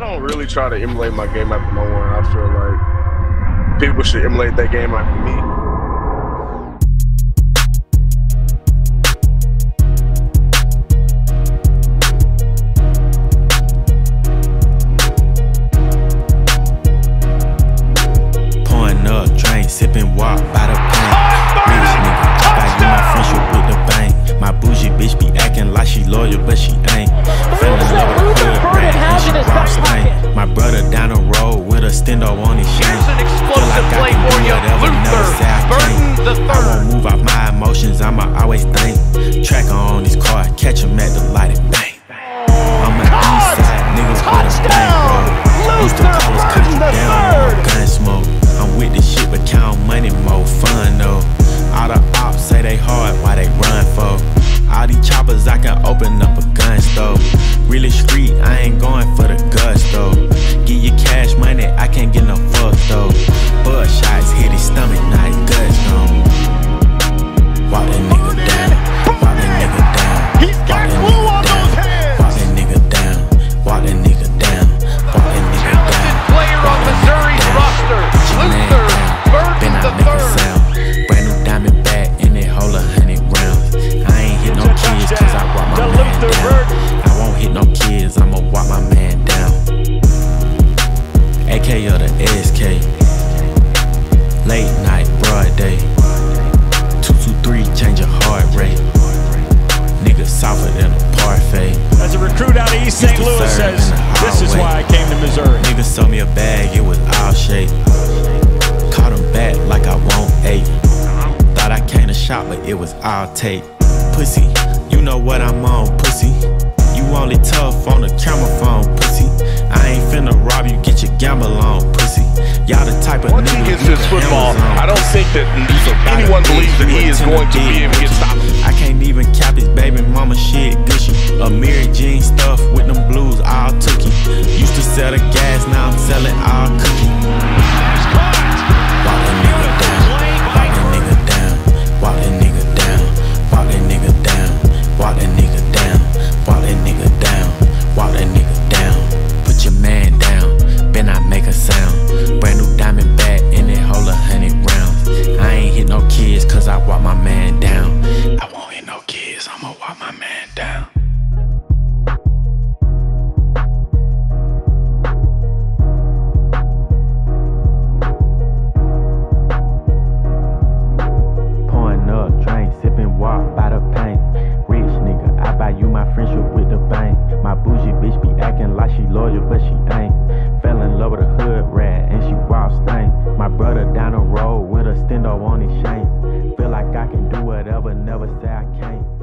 I don't really try to emulate my game after no one. I feel like people should emulate that game after me. The third. I won't move off my emotions, I'ma always think. Tracker on this car, catch him at the light and bang. I'm an east side nigga with a bang, Used to call us country down, gun smoke. I'm with this shit, but count money more fun though. All the ops say they hard, why they run for? All these choppers, I can open up parfait. As a recruit out of East St. Louis says, this is why I came to Missouri. Nigga sold me a bag, it was all shape. Caught him back like I won't eight. Thought I came to shop, but it was all tape. Pussy, you know what I'm on, pussy. You only tough on the camera phone, pussy. I ain't finna rob you, get your gamble on, pussy. Y'all the type of Once he gets his football, I don't think that anyone believes that he is going to be able to get stopped. Even cap his baby mama shit gushy. A Mary Jean stuff with them blues all tookie. Used to sell the gas, now I'm selling all shank. Feel like I can do whatever, never say I can't.